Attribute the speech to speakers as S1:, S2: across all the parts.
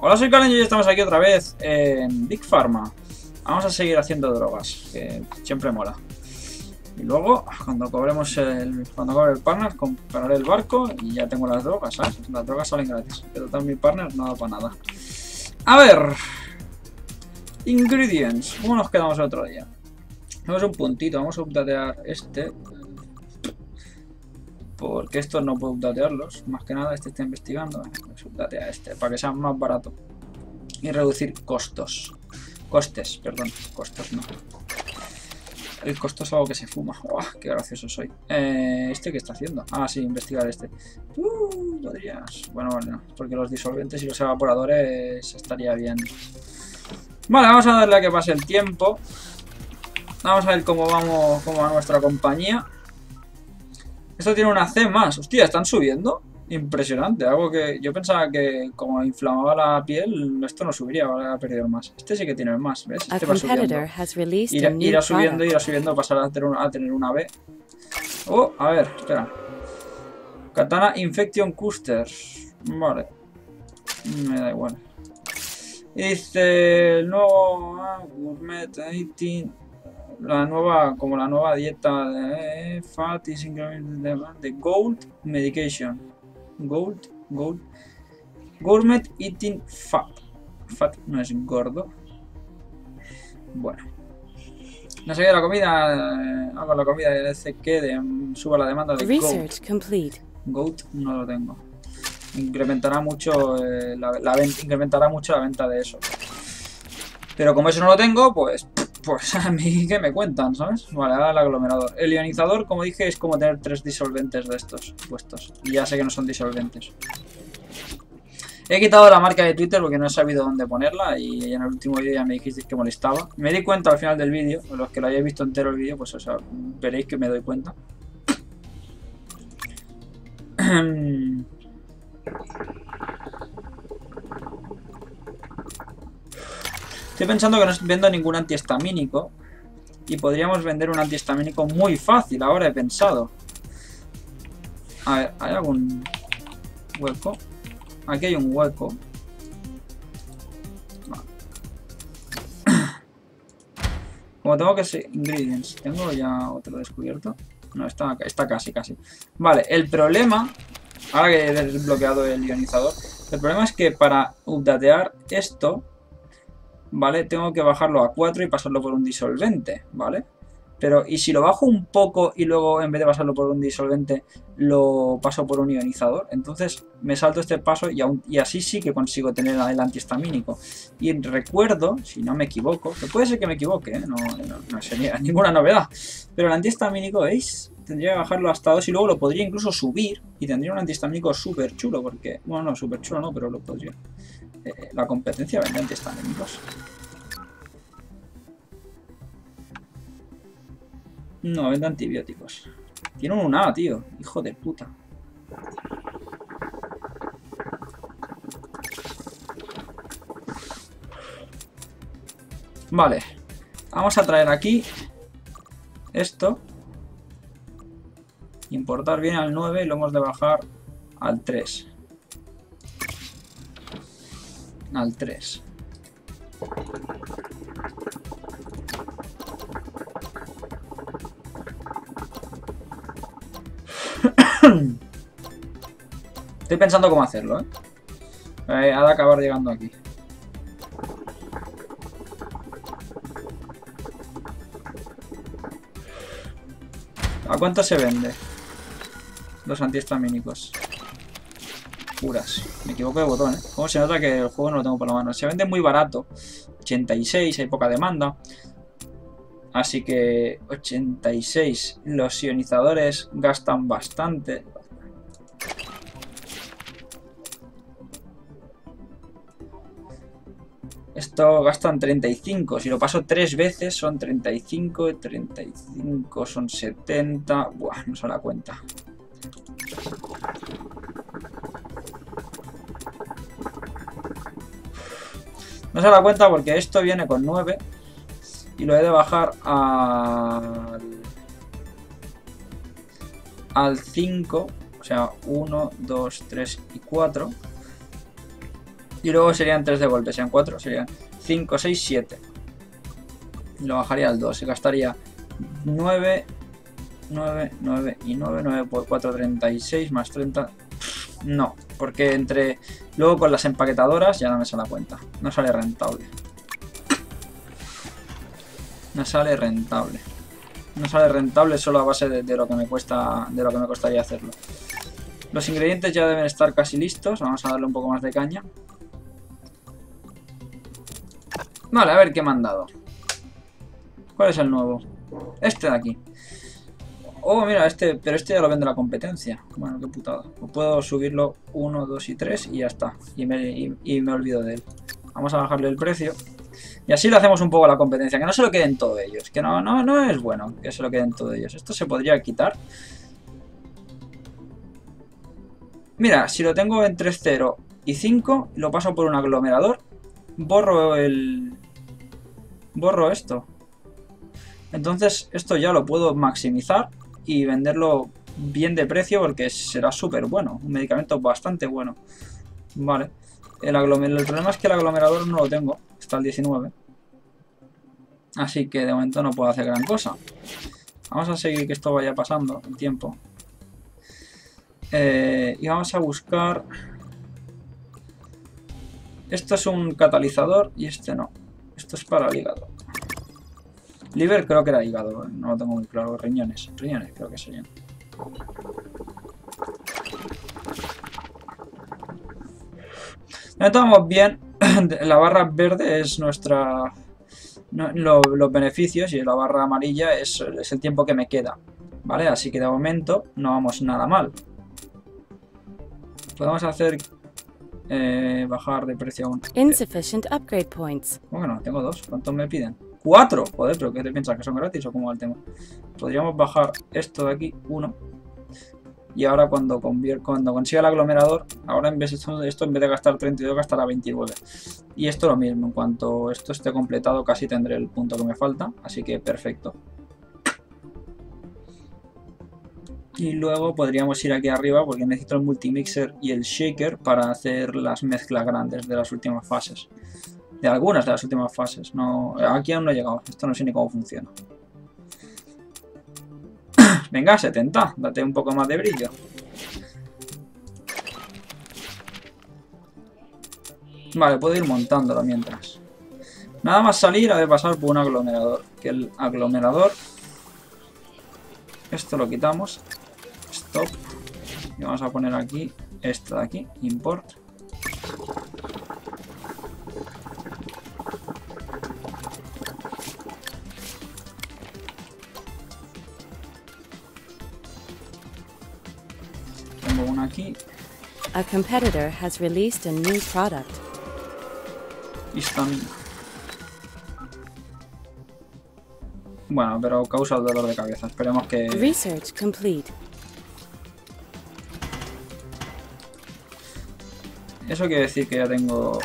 S1: Hola, soy Karen y estamos aquí otra vez en Big Pharma. Vamos a seguir haciendo drogas, que siempre mola. Y luego, cuando cobremos el. Cuando cobre el partner, compraré el barco y ya tengo las drogas, ¿sabes? Las drogas salen gratis. Pero total mi partner no da para nada. A ver. Ingredients. ¿Cómo nos quedamos el otro día? Tenemos un puntito, vamos a updatear este. Porque estos no puedo updatearlos. Más que nada, este está investigando. Pues updatea este, para que sea más barato. Y reducir costos. Costes, perdón. Costos no. El costo es algo que se fuma. ¡Oh, ¡Qué gracioso soy! Eh, ¿Este qué está haciendo? Ah, sí, investigar este. Uh, podrías... Bueno, vale, no. Porque los disolventes y los evaporadores estaría bien. Vale, vamos a darle a que pase el tiempo. Vamos a ver cómo vamos, cómo va nuestra compañía. Esto tiene una C más. Hostia, ¿están subiendo? Impresionante. Algo que yo pensaba que como inflamaba la piel, esto no subiría, ahora ha perdido más. Este sí que tiene más, ¿ves? Este va subiendo. Irá, irá subiendo, irá subiendo, pasará a tener, una, a tener una B. Oh, a ver, espera. Katana Infection Coasters. Vale. Me da igual. Dice el nuevo ah, Gourmet 18 la nueva, como la nueva dieta de fat is de gold medication. Gold, gold. Gourmet eating fat. Fat no es gordo. Bueno. No sé qué la comida. Eh, hago la comida y hace que de, suba la demanda de
S2: Research complete.
S1: Goat no lo tengo. Incrementará mucho eh, la, la incrementará mucho la venta de eso. Pero como eso no lo tengo, pues pues a mí que me cuentan, ¿sabes? Vale, ahora el aglomerador. El ionizador, como dije, es como tener tres disolventes de estos puestos. Y ya sé que no son disolventes. He quitado la marca de Twitter porque no he sabido dónde ponerla y en el último vídeo ya me dijisteis que molestaba. Me di cuenta al final del vídeo, los que lo hayáis visto entero el vídeo, pues o sea, veréis que me doy cuenta. Estoy pensando que no vendo ningún antihistamínico. Y podríamos vender un antihistamínico muy fácil, ahora he pensado. A ver, ¿hay algún hueco? Aquí hay un hueco. Como tengo que ser ingredients, ¿tengo ya otro descubierto? No, está, está casi, casi. Vale, el problema, ahora que he desbloqueado el ionizador, el problema es que para updatear esto, ¿vale? Tengo que bajarlo a 4 y pasarlo por un disolvente, ¿vale? Pero, ¿y si lo bajo un poco y luego en vez de pasarlo por un disolvente lo paso por un ionizador? Entonces me salto este paso y, y así sí que consigo tener el antihistamínico. Y recuerdo, si no me equivoco, que puede ser que me equivoque, ¿eh? no, no, sería ninguna novedad, pero el antihistamínico, ¿veis? Tendría que bajarlo hasta 2 y luego lo podría incluso subir y tendría un antihistamínico súper chulo, porque, bueno, no, súper chulo no, pero lo podría. Eh, la competencia vende antihistamínicos. No, vende antibióticos. Tiene un A, tío. Hijo de puta. Vale. Vamos a traer aquí esto. Importar bien al 9 y lo hemos de bajar al 3. Al 3. Estoy pensando cómo hacerlo, ¿eh? eh ha de acabar llegando aquí. ¿A cuánto se vende? Los antihistamínicos. Me equivoco de botón, ¿eh? ¿Cómo se nota que el juego no lo tengo por la mano? Se vende muy barato. 86, hay poca demanda. Así que 86. Los ionizadores gastan bastante. Esto gastan 35. Si lo paso tres veces son 35. 35 son 70. Buah, no se da cuenta. No se da cuenta porque esto viene con 9. Y lo he de bajar al... Al 5. O sea, 1, 2, 3 y 4. Y luego serían 3 de golpe, serían 4, serían 5, 6, 7. Y lo bajaría al 2, se gastaría 9, 9, 9 y 9, 9 por 4, 36 más 30. No, porque entre... Luego con las empaquetadoras ya no me sale la cuenta. No sale rentable. No sale rentable. No sale rentable solo a base de, lo que me cuesta, de lo que me costaría hacerlo. Los ingredientes ya deben estar casi listos. Vamos a darle un poco más de caña. Vale, a ver qué me han dado. ¿Cuál es el nuevo? Este de aquí. Oh, mira, este, pero este ya lo vende la competencia. Bueno, qué putada. Puedo subirlo 1, 2 y 3 y ya está. Y me, olvido de él. Vamos a bajarle el precio. Y así le hacemos un poco a la competencia. Que no se lo queden todos ellos. Que no, no, no es bueno que se lo queden todos ellos. Esto se podría quitar. Mira, si lo tengo entre 0 y 5, lo paso por un aglomerador, borro el... Borro esto. Entonces esto ya lo puedo maximizar y venderlo bien de precio porque será súper bueno. Un medicamento bastante bueno. Vale. El, problema es que el aglomerador no lo tengo. Está el 19. Así que de momento no puedo hacer gran cosa. Vamos a seguir que esto vaya pasando el tiempo. Eh, y vamos a buscar... Esto es un catalizador y este no. Esto es para el hígado. Liver creo que era hígado, no lo tengo muy claro. Riñones, riñones creo que serían. Ya tomamos bien. La barra verde es nuestra... los beneficios y la barra amarilla es, es el tiempo que me queda. ¿Vale? Así que de momento no vamos nada mal. Podemos hacer eh, bajar de precio aún.
S2: Insufficient upgrade points.
S1: Bueno, tengo dos. ¿Cuántos me piden? ¡Cuatro! Joder, pero ¿qué te piensas? ¿Que son gratis o cómo va el tema? Podríamos bajar esto de aquí, uno. Y ahora cuando, consiga el aglomeradar, ahora en vez de esto en vez de gastar 32 gastará 29. Y esto lo mismo, en cuanto esto esté completado casi tendré el punto que me falta, así que perfecto. Y luego podríamos ir aquí arriba porque necesito el multimixer y el shaker para hacer las mezclas grandes de las últimas fases. De algunas de las últimas fases. No, aquí aún no he llegado. Esto no sé ni cómo funciona. Venga, 70. Date un poco más de brillo. Vale, puedo ir montándolo mientras. Nada más salir ha de pasar por un aglomerador. Que el aglomerador... Esto lo quitamos stop y vamos a poner aquí esto de aquí import aquí
S2: A competitor has released a new product.
S1: Histamina. Bueno, pero causa dolor de cabeza. Esperemos que...
S2: Research complete.
S1: Eso quiere decir que ya tengo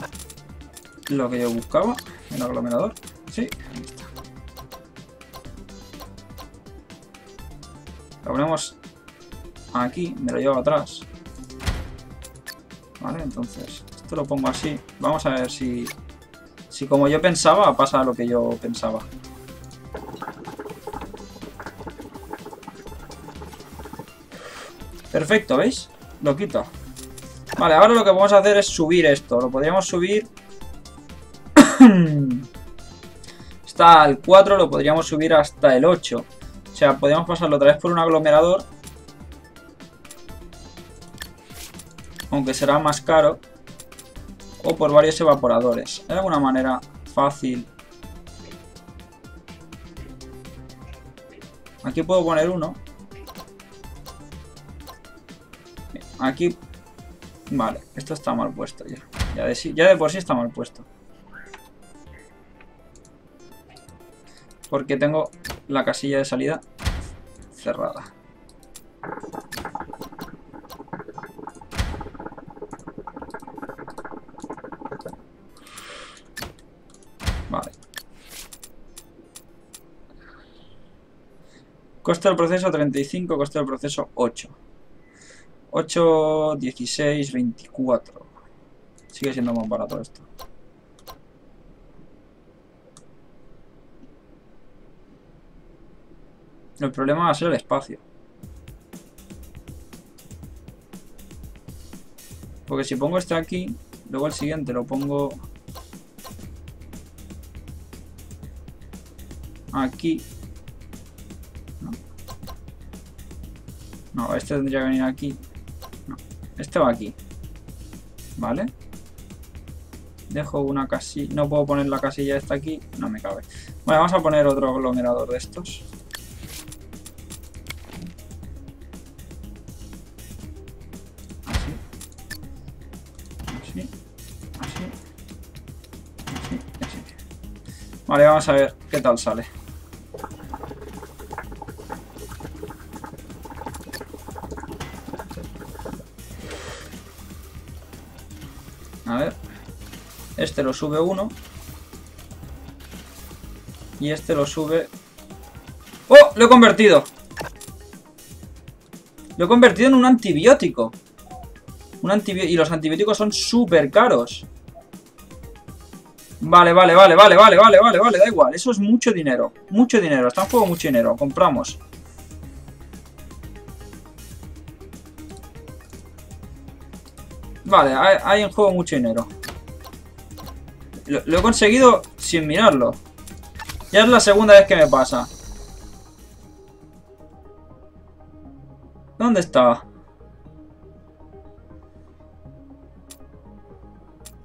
S1: lo que yo buscaba, el aglomerador. Sí, ahí está. Lo ponemos aquí, me lo llevo atrás. Vale, entonces, esto lo pongo así. Vamos a ver si, si como yo pensaba, pasa lo que yo pensaba. Perfecto, ¿veis? Lo quito. Vale, ahora lo que vamos a hacer es subir esto. Lo podríamos subir... Está al 4, lo podríamos subir hasta el 8. O sea, podríamos pasarlo otra vez por un aglomerador. Aunque será más caro. O por varios evaporadores. ¿Hay alguna manera fácil? Aquí puedo poner uno. Aquí Vale, esto está mal puesto ya. Ya de, ya de por sí está mal puesto. Porque tengo la casilla de salida cerrada. Vale. Coste del proceso 35, coste del proceso 8. 8, 16, 24. sigue siendo más barato esto. El problema va a ser el espacio. Porque si pongo este aquí, luego el siguiente lo pongo aquí. Este tendría que venir aquí. No, este va aquí. ¿Vale? Dejo una casilla. No puedo poner la casilla esta aquí. No me cabe. Vale, vamos a poner otro aglomerador de estos. Así. Así. Así. Así. Vale, vamos a ver qué tal sale. Este lo sube uno. Y este lo sube... ¡Oh! Lo he convertido. Lo he convertido en un antibiótico. Un antibiótico. Y los antibióticos son súper caros. Vale, vale, vale, vale, vale, vale, vale, vale, da igual. Eso es mucho dinero. Mucho dinero. Está en juego mucho dinero. Compramos. Vale, hay, hay en juego mucho dinero. Lo, he conseguido sin mirarlo. Ya es la segunda vez que me pasa. ¿Dónde está?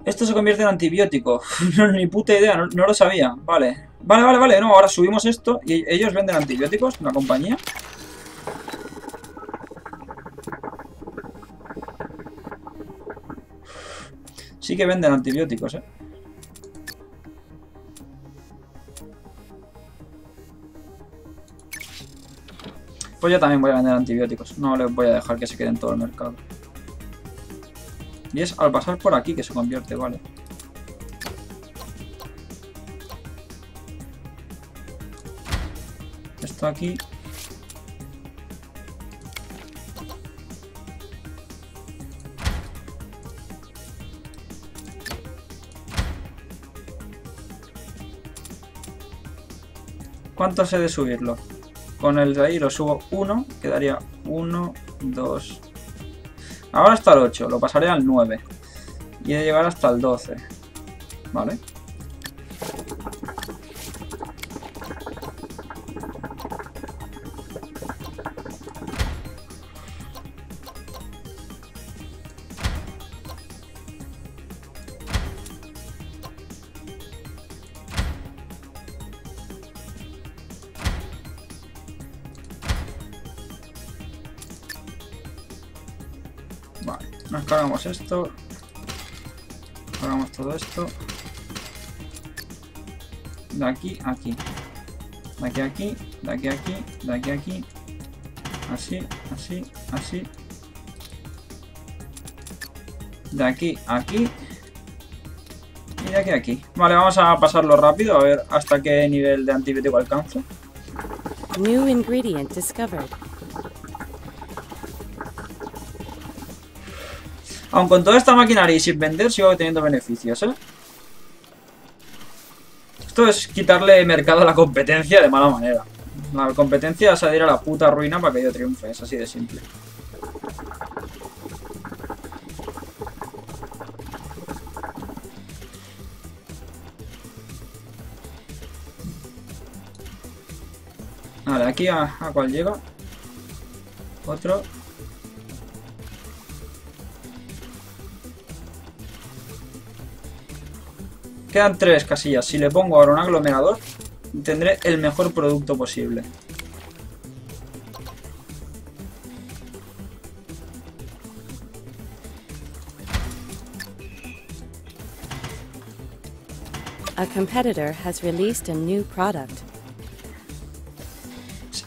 S1: Esto se convierte en antibiótico. no, ni puta idea, no, no, lo sabía. Vale. Vale, vale, vale. No, ahora subimos esto y ellos venden antibióticos, la compañía. Sí que venden antibióticos, eh. Pues yo también voy a vender antibióticos. No les voy a dejar que se queden todo el mercado. Y es al pasar por aquí que se convierte, vale. Esto aquí. ¿Cuánto sé de subirlo? Con el de ahí lo subo 1, quedaría 1, 2... Ahora hasta el 8, lo pasaré al 9. Y he de llegar hasta el 12. ¿Vale? Vale, esto. Cargamos todo esto. De aquí a aquí. De aquí a aquí, de aquí a aquí, de aquí a aquí. Así, así, así. De aquí a aquí. Y de aquí a aquí. Vale, vamos a pasarlo rápido a ver hasta qué nivel de antibiótico alcanzo.
S2: New ingredient discovered.
S1: Aun con toda esta maquinaria y sin vender, sigo teniendo beneficios, ¿eh? Esto es quitarle mercado a la competencia de mala manera. La competencia a ir a la puta ruina para que yo triunfe, es así de simple. Vale, aquí a, a cuál llega. Otro. Quedan tres casillas. Si le pongo ahora un aglomerador, tendré el mejor producto posible.
S2: A competitor has released a new product.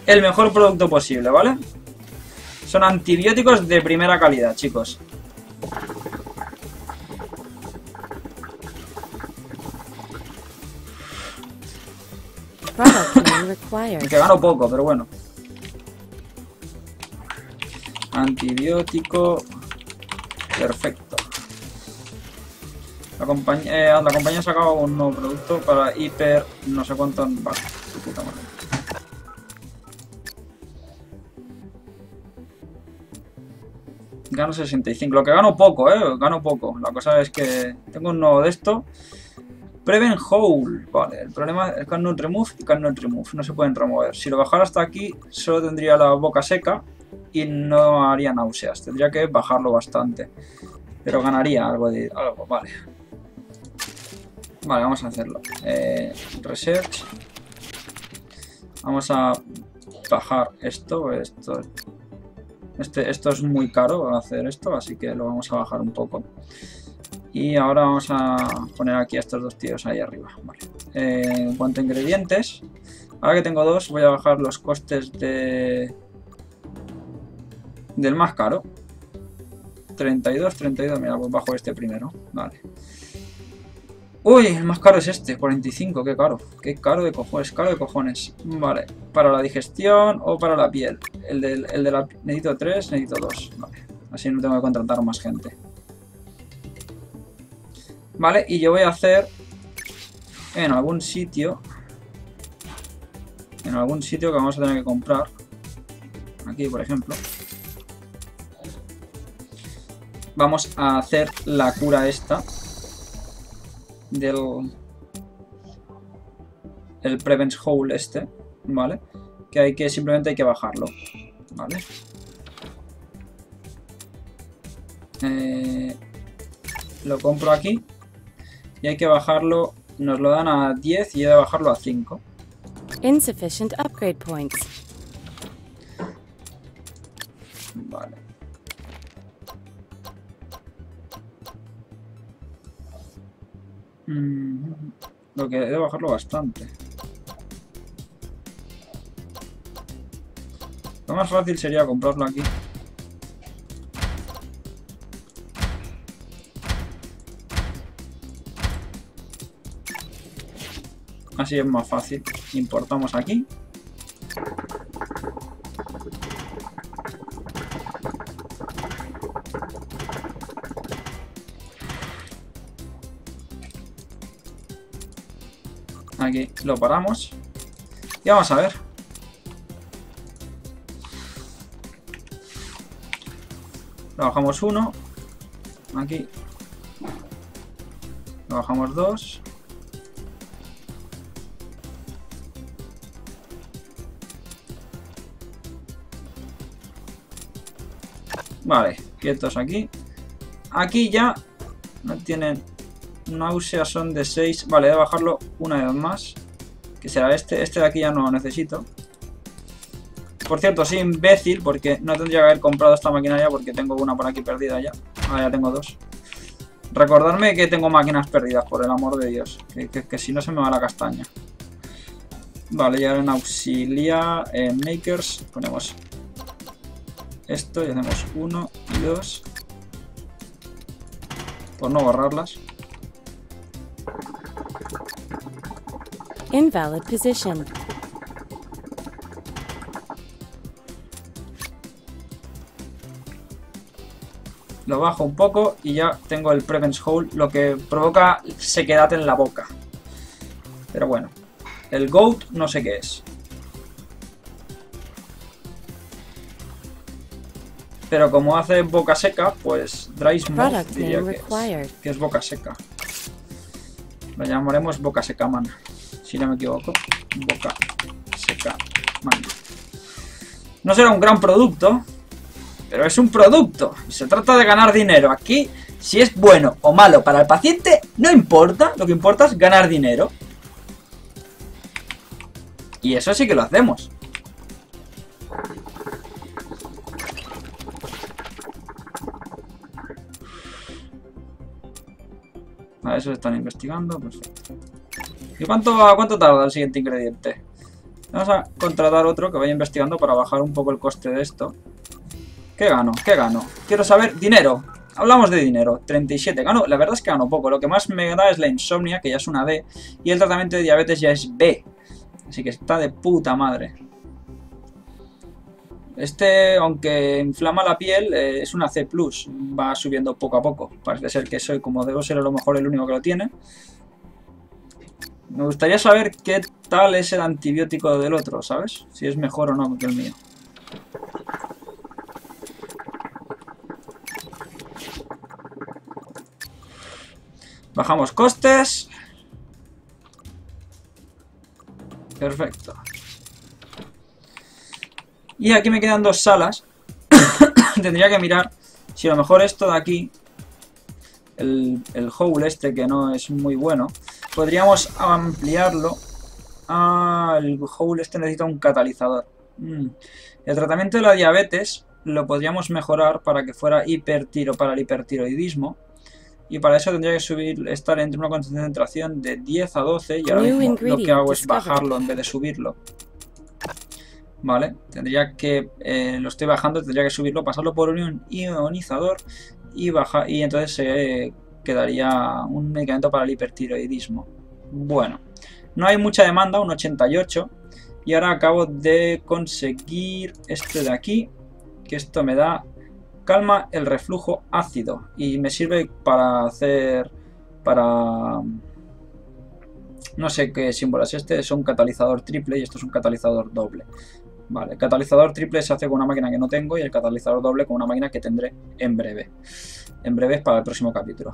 S1: El mejor producto posible, ¿vale? Son antibióticos de primera calidad, chicos. Que gano poco, pero bueno. Antibiótico. Perfecto. La compañía, eh, la compañía ha sacado un nuevo producto para hiper no sé cuánto... Vale, su puta madre. Gano 65. Lo que gano poco, ¿eh? Gano poco. La cosa es que tengo un nuevo de esto. Prevent Hole. Vale, el problema es Cannot Remove y Cannot Remove. No se pueden remover. Si lo bajara hasta aquí, solo tendría la boca seca y no haría náuseas. Tendría que bajarlo bastante. Pero ganaría algo de algo, vale. Vale, vamos a hacerlo. Eh, research. Vamos a bajar esto. Esto este, esto es muy caro hacer esto, así que lo vamos a bajar un poco. Y ahora vamos a poner aquí a estos dos tíos ahí arriba. Eh, en cuanto a ingredientes, ahora que tengo dos, voy a bajar los costes de del más caro. 32, 32, mira, pues bajo este primero. Vale. Uy, el más caro es este, 45, qué caro. Qué caro de cojones, caro de cojones. Vale, para la digestión o para la piel. El de, el de. Necesito 3, necesito 2. Vale, así no tengo que contratar más gente. Vale, y yo voy a hacer en algún sitio... En algún sitio que vamos a tener que comprar. Aquí, por ejemplo. Vamos a hacer la cura esta del el Prevents Hole este, ¿vale? Que hay que simplemente hay que bajarlo, ¿vale? Eh, lo compro aquí y hay que bajarlo, nos lo dan a 10 y he de bajarlo a 5.
S2: Insufficient upgrade points.
S1: Vale. Mm, lo que he de bajarlo bastante. Lo más fácil sería comprarlo aquí. Así es más fácil. Importamos aquí. Aquí lo paramos. Y vamos a ver. Lo bajamos uno. Aquí. Bajamos dos. Vale, quietos aquí. Aquí ya no tienen náuseas son de 6. Vale, voy a bajarlo una vez más. Que será este. Este de aquí ya no lo necesito. Por cierto, soy imbécil porque no tendría que haber comprado esta maquinaria porque tengo una por aquí perdida ya. Ah, ya tengo dos. Recordarme que tengo máquinas perdidas, por el amor de Dios. Que, si no se me va la castaña. Vale, ya en auxilia, en makers, ponemos esto y hacemos uno y dos. Por no borrarlas.
S2: Invalid position.
S1: Lo bajo un poco y ya tengo el Prevents Hole, lo que provoca sequedad en la boca. Pero bueno, el Goat no sé qué es. Pero como hace boca seca, pues Dry Smooth diría que es, que es boca seca. Lo llamaremos boca seca man. Si no me equivoco. Boca seca man. No será un gran producto. Pero es un producto. Se trata de ganar dinero. Aquí, si es bueno o malo para el paciente, no importa. Lo que importa es ganar dinero. Y eso sí que lo hacemos. A eso están investigando, perfecto. ¿Y cuánto, cuánto tarda el siguiente ingrediente? Vamos a contratar otro que vaya investigando para bajar un poco el coste de esto. ¿Qué gano? ¿Qué gano? Quiero saber dinero. Hablamos de dinero. 37. Gano, la verdad es que gano poco. Lo que más me da es la insomnia, que ya es una D. Y el tratamiento de diabetes ya es B. Así que está de puta madre. Este, aunque inflama la piel, eh, es una C+, va subiendo poco a poco. Parece ser que soy, como debo ser a lo mejor el único que lo tiene. Me gustaría saber qué tal es el antibiótico del otro, ¿sabes? Si es mejor o no que el mío. Bajamos costes. Perfecto. Y aquí me quedan dos salas. Tendría que mirar si a lo mejor esto de aquí, el, el hole este que no es muy bueno, podríamos ampliarlo. Ah, el hole este necesita un catalizador. Mm. El tratamiento de la diabetes lo podríamos mejorar para que fuera hipertiro para el hipertiroidismo. Y para eso tendría que subir, estar entre una concentración de 10 a 12 y ahora mismo lo que hago es bajarlo en vez de subirlo. ¿Vale? Tendría que, eh, lo estoy bajando, tendría que subirlo, pasarlo por un ionizador y bajar y entonces se quedaría un medicamento para el hipertiroidismo. Bueno, no hay mucha demanda, un 88. Y ahora acabo de conseguir este de aquí, que esto me da calma el reflujo ácido y me sirve para hacer para no sé qué símbolo es este, es un catalizador triple y esto es un catalizador doble. Vale, el catalizador triple se hace con una máquina que no tengo y el catalizador doble con una máquina que tendré en breve. En breve es para el próximo capítulo.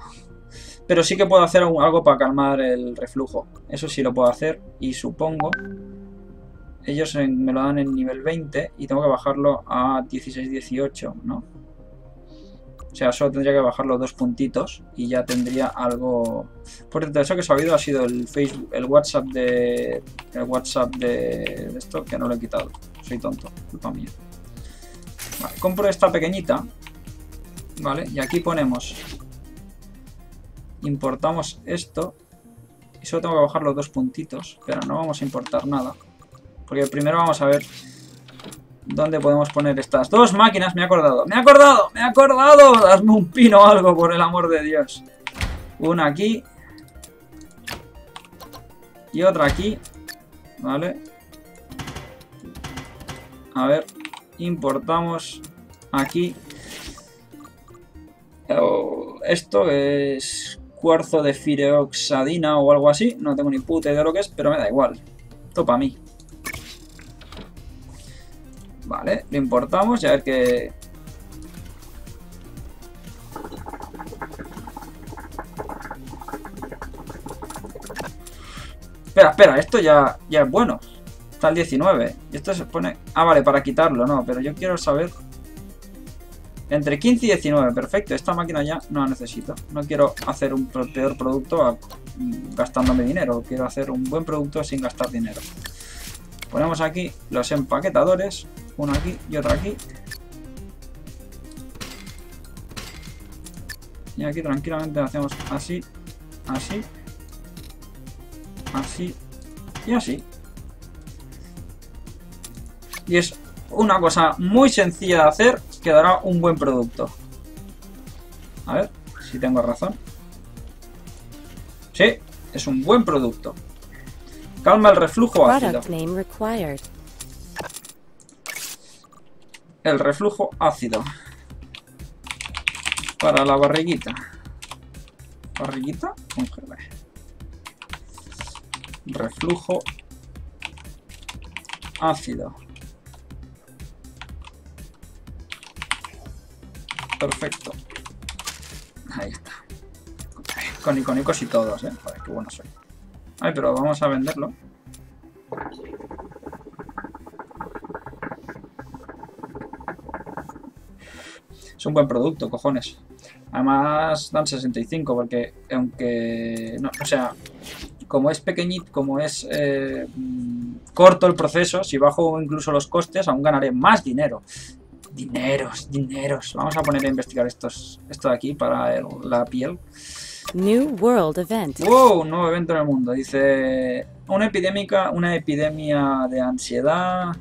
S1: Pero sí que puedo hacer algo para calmar el reflujo. Eso sí lo puedo hacer y supongo... Ellos me lo dan en nivel 20 y tengo que bajarlo a 16-18, ¿no? O sea, solo tendría que bajar los dos puntitos y ya tendría algo... Por cierto, eso que se ha oído ha sido el Facebook, el WhatsApp de... El WhatsApp de, esto, que no lo he quitado. Soy tonto, culpa mía. Vale, compro esta pequeñita. Vale, y aquí ponemos... Importamos esto. Y solo tengo que bajar los dos puntitos. Pero no vamos a importar nada. Porque primero vamos a ver ¿Dónde podemos poner estas dos máquinas? Me he acordado. ¡Me he acordado! ¡Me he acordado! Hazme un pino o algo, por el amor de Dios. Una aquí. Y otra aquí. ¿Vale? A ver. Importamos aquí. Oh, esto es cuarzo de fireoxadina o algo así. No tengo ni puta idea de lo que es, pero me da igual. Topa a mí. Vale, lo importamos y a ver qué... Espera, espera, esto ya, ya es bueno. Está el 19. Y esto se pone... Ah, vale, para quitarlo, no. Pero yo quiero saber... Entre 15 y 19, perfecto. Esta máquina ya no la necesito. No quiero hacer un peor producto gastándome dinero. Quiero hacer un buen producto sin gastar dinero. Ponemos aquí los empaquetadores. Uno aquí y otro aquí. Y aquí tranquilamente hacemos así, así, así y así. Y es una cosa muy sencilla de hacer que dará un buen producto. A ver si tengo razón. Sí, es un buen producto. Calma el reflujo ácido. El reflujo ácido. Para la barriguita. ¿Barriguita? Reflujo ácido. Perfecto. Ahí está. Con icónicos y todos, eh. Joder, qué bueno soy. Ay, pero vamos a venderlo. Es un buen producto, cojones. Además dan 65 porque aunque... No, o sea, como es pequeñito, como es eh, corto el proceso, si bajo incluso los costes, aún ganaré más dinero. Dineros, dineros. Vamos a poner a investigar estos, esto de aquí para la piel.
S2: New World Event.
S1: Wow, un nuevo evento en el mundo. Dice una epidémica, una epidemia de ansiedad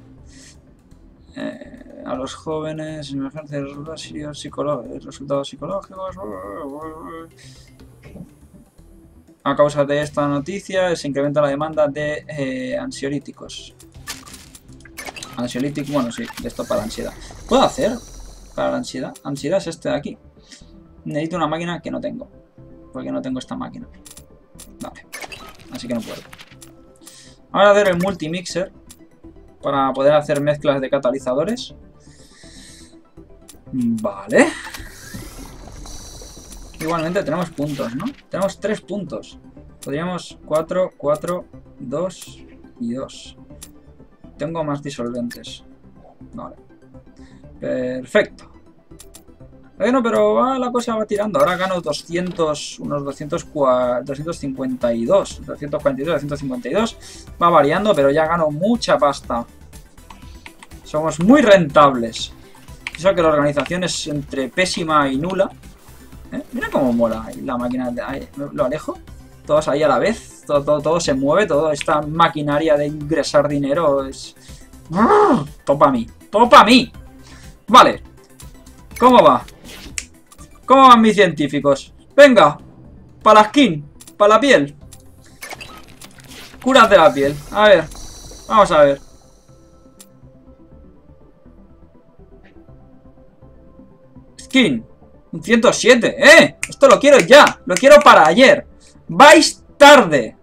S1: eh, a los jóvenes, emergencia de resultados psicológicos, resultados psicológicos. A causa de esta noticia se incrementa la demanda de eh, ansiolíticos. Anxiolytic, bueno, sí, de esto para la ansiedad. ¿Puedo hacer para la ansiedad? Ansiedad es este de aquí. Necesito una máquina que no tengo. Porque no tengo esta máquina. Vale. Así que no puedo. Ahora hacer el multimixer. Para poder hacer mezclas de catalizadores. Vale. Igualmente tenemos puntos, ¿no? Tenemos tres puntos. Podríamos 4, 4, 2 y 2. Tengo más disolventes. Vale. Perfecto. Bueno, pero la cosa va tirando. Ahora gano 200, unos 200, 252, 242, 252. Va variando, pero ya gano mucha pasta. Somos muy rentables. Eso que la organización es entre pésima y nula. ¿Eh? Mira cómo mola la máquina. De, lo alejo. Todos ahí a la vez. Todo, todo, todo se mueve. Toda esta maquinaria de ingresar dinero es... Todo para mí. Todo para mí. Vale. ¿Cómo va? ¿Cómo van mis científicos? Venga. Para la skin. Para la piel. Curas de la piel. A ver. Vamos a ver. Un 107. ¡Eh! Esto lo quiero ya. Lo quiero para ayer. Vais tarde.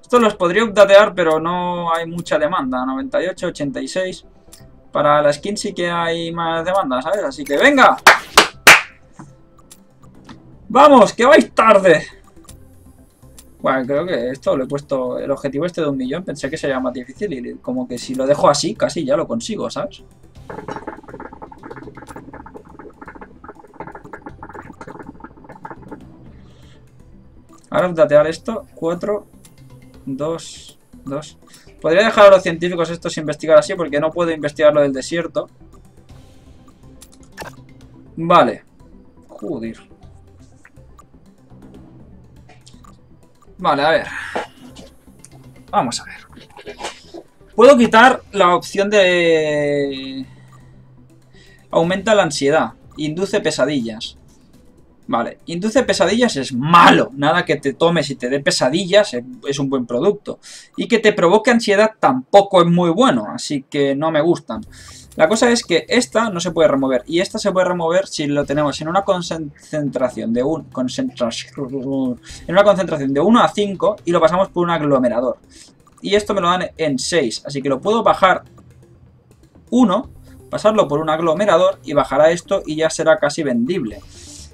S1: Esto los podría updatear, pero no hay mucha demanda. 98, 86. Para la skin sí que hay más demanda, ¿sabes? Así que venga. Vamos, que vais tarde. Bueno, creo que esto lo he puesto... El objetivo este de un millón pensé que sería más difícil y como que si lo dejo así, casi ya lo consigo, ¿sabes? Ahora datear esto. 4, 2, 2. Podría dejar a los científicos estos investigar así porque no puedo investigar lo del desierto. Vale. Joder. Vale, a ver. Vamos a ver. Puedo quitar la opción de... Aumenta la ansiedad. Induce pesadillas. Vale, induce pesadillas es malo. Nada que te tomes y te dé pesadillas es un buen producto. Y que te provoque ansiedad tampoco es muy bueno, así que no me gustan. La cosa es que esta no se puede remover y esta se puede remover si lo tenemos en una concentración de un concentración en una concentración de 1 a 5 y lo pasamos por un aglomerador. Y esto me lo dan en 6, así que lo puedo bajar 1, pasarlo por un aglomerador y bajará esto y ya será casi vendible.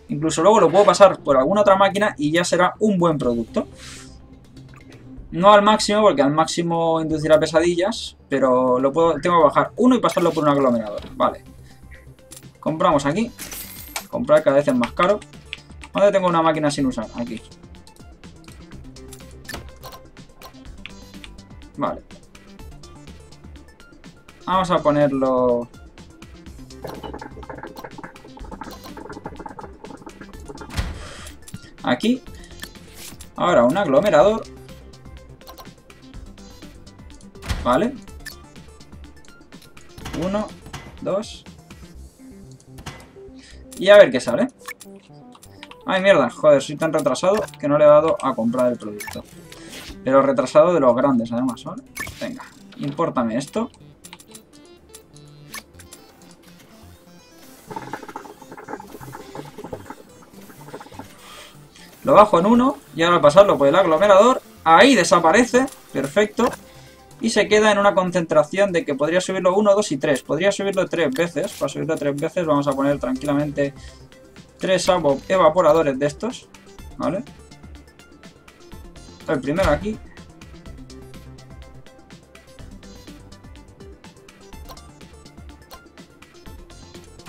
S1: Incluso luego lo puedo pasar por alguna otra máquina y ya será un buen producto. No al máximo, porque al máximo inducirá pesadillas, pero lo puedo, tengo que bajar uno y pasarlo por un aglomerador. Vale. Compramos aquí. Comprar cada vez es más caro. ¿Dónde tengo una máquina sin usar? Aquí. Vale. Vamos a ponerlo... Aquí. Ahora un aglomerador. Vale. Uno, dos. Y a ver qué sale. Ay, mierda, joder, soy tan retrasado que no le he dado a comprar el producto. Pero retrasado de los grandes, además, ¿vale? Venga, impórtame esto. Lo bajo en uno y ahora pasarlo por el aglomerador, ahí desaparece, perfecto. Y se queda en una concentración de que podría subirlo 1, 2 y 3. Podría subirlo tres veces. Para subirlo tres veces vamos a poner tranquilamente tres evaporadores de estos. ¿Vale? El primero aquí.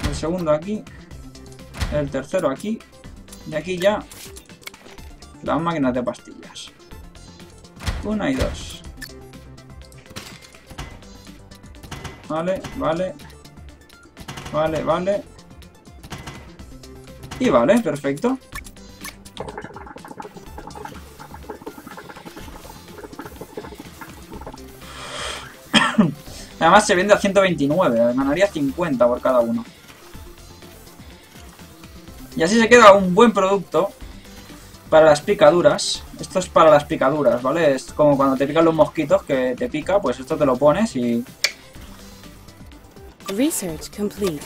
S1: El segundo aquí. El tercero aquí. Y aquí ya las máquinas de pastillas. Una y dos. Vale, vale. Vale, vale. Y vale, perfecto. Además se vende a 129, ganaría 50 por cada uno. Y así se queda un buen producto para las picaduras. Esto es para las picaduras, ¿vale? Es como cuando te pican los mosquitos que te pica, pues esto te lo pones y...
S2: Research complete.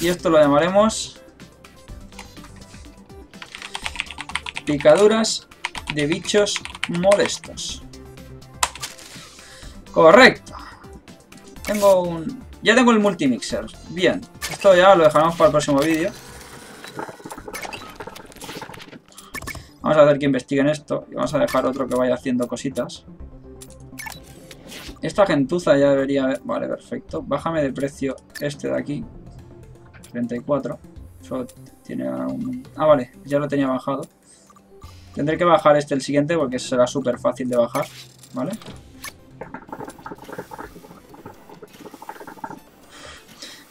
S1: Y esto lo llamaremos... Picaduras de bichos molestos. Correcto. Tengo un... Ya tengo el multimixer. Bien. Esto ya lo dejaremos para el próximo vídeo. Vamos a ver que investiguen esto. Y vamos a dejar otro que vaya haciendo cositas. Esta gentuza ya debería... Vale, perfecto. Bájame de precio este de aquí. 34. Eso tiene un... Ah, vale. Ya lo tenía bajado. Tendré que bajar este el siguiente porque será súper fácil de bajar. ¿Vale?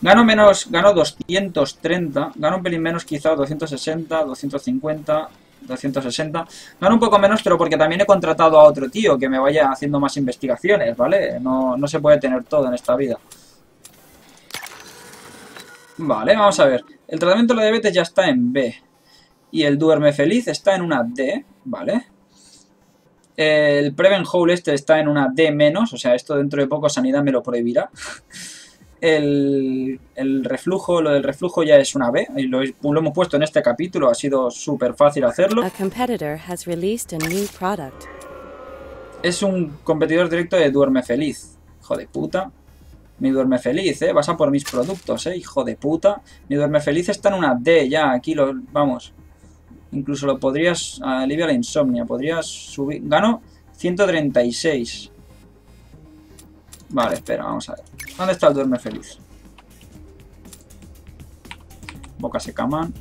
S1: Gano menos, gano 230, gano un pelín menos quizá 260, 250, 260. Gano un poco menos, pero porque también he contratado a otro tío que me vaya haciendo más investigaciones, ¿vale? No, no se puede tener todo en esta vida. Vale, vamos a ver. El tratamiento de la diabetes ya está en B. Y el duerme feliz está en una D, ¿vale? El Preven Hole este está en una D menos, o sea, esto dentro de poco Sanidad me lo prohibirá. El, el, reflujo, lo del reflujo ya es una B, y lo, lo hemos puesto en este capítulo, ha sido súper fácil hacerlo.
S2: A competitor has released a new product.
S1: Es un competidor directo de Duerme Feliz. Hijo de puta. Mi Duerme Feliz, ¿eh? Vas a por mis productos, ¿eh? Hijo de puta. Mi Duerme Feliz está en una D ya, aquí lo... Vamos. Incluso lo podrías... Alivia la insomnia, podrías subir... Gano 136. Vale, espera, vamos a ver. ¿Dónde está el duerme feliz? Boca se caman.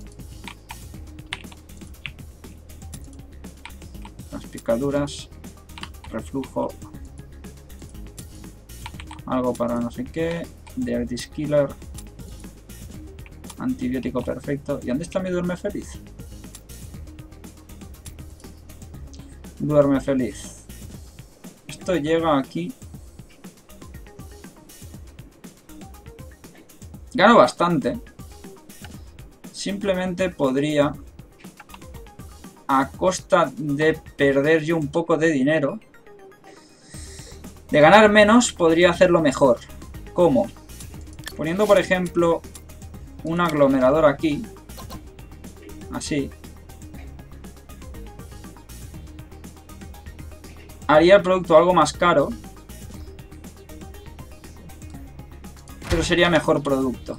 S1: Las picaduras. Reflujo. Algo para no sé qué. Diabetes killer. Antibiótico perfecto. ¿Y dónde está mi duerme feliz? Duerme feliz. Esto llega aquí Gano bastante. Simplemente podría, a costa de perder yo un poco de dinero, de ganar menos, podría hacerlo mejor. ¿Cómo? Poniendo, por ejemplo, un aglomerador aquí. Así. Haría el producto algo más caro. Sería mejor producto.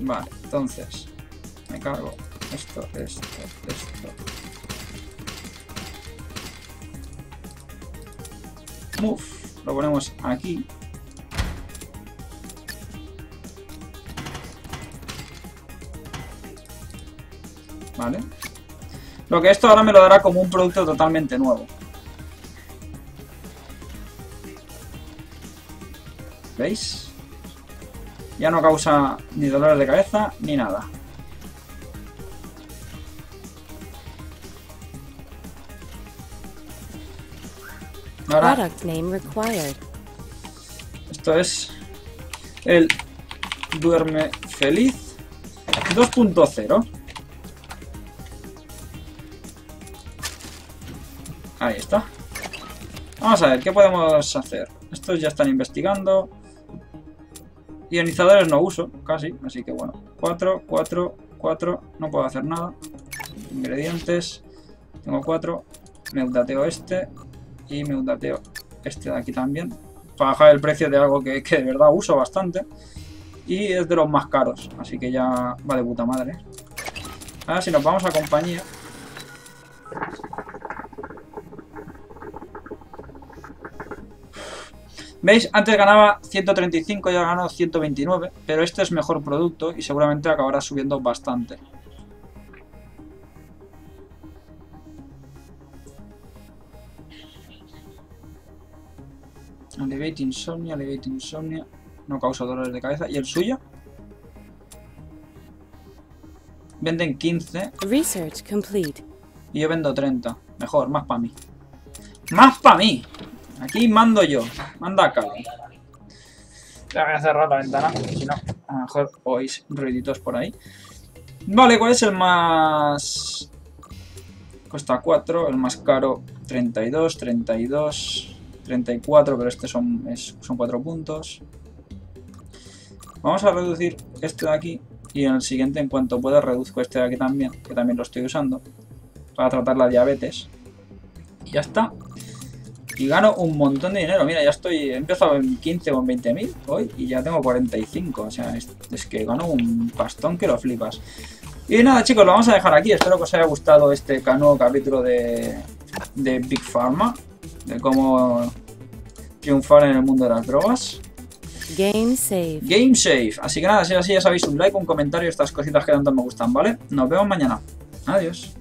S1: Vale, entonces me cargo esto, esto, esto. Move, lo ponemos aquí. Vale. Lo que esto ahora me lo dará como un producto totalmente nuevo. ¿Veis? Ya no causa ni dolores de cabeza ni nada. Ahora, esto es el duerme feliz 2.0. Ahí está. Vamos a ver, ¿qué podemos hacer? Estos ya están investigando. Ionizadores no uso, casi, así que bueno. 4, 4, 4, no puedo hacer nada. Ingredientes, tengo 4. Me updateo este y me updateo este de aquí también. Para bajar el precio de algo que, de verdad uso bastante. Y es de los más caros, así que ya va de puta madre. Ahora si nos vamos a compañía. ¿Veis? Antes ganaba 135 y ahora gano 129, pero este es mejor producto y seguramente acabará subiendo bastante. Elevate Insomnia, Elevate Insomnia. No causa dolores de cabeza. ¿Y el suyo? Venden 15.
S2: Research complete.
S1: Y yo vendo 30. Mejor, más para mí. ¡Más para mí! Aquí mando yo. Manda acá. Ya voy a cerrar la ventana, si no, a lo mejor oís ruiditos por ahí. Vale, ¿cuál es el más...? Cuesta 4, el más caro 32, 32, 34, pero este son, es, son 4 puntos. Vamos a reducir este de aquí y en el siguiente, en cuanto pueda, reduzco este de aquí también, que también lo estoy usando, para tratar la diabetes. Y ya está. Y gano un montón de dinero. Mira, ya estoy. He empezado en 15 o en 20 mil hoy y ya tengo 45. O sea, es, es, que gano un pastón que lo flipas. Y nada, chicos, lo vamos a dejar aquí. Espero que os haya gustado este nuevo capítulo de, de Big Pharma. De cómo triunfar en el mundo de las drogas.
S2: Game save.
S1: Game Save. Así que nada, si es así, ya sabéis, un like, un comentario, estas cositas que tanto me gustan, ¿vale? Nos vemos mañana. Adiós.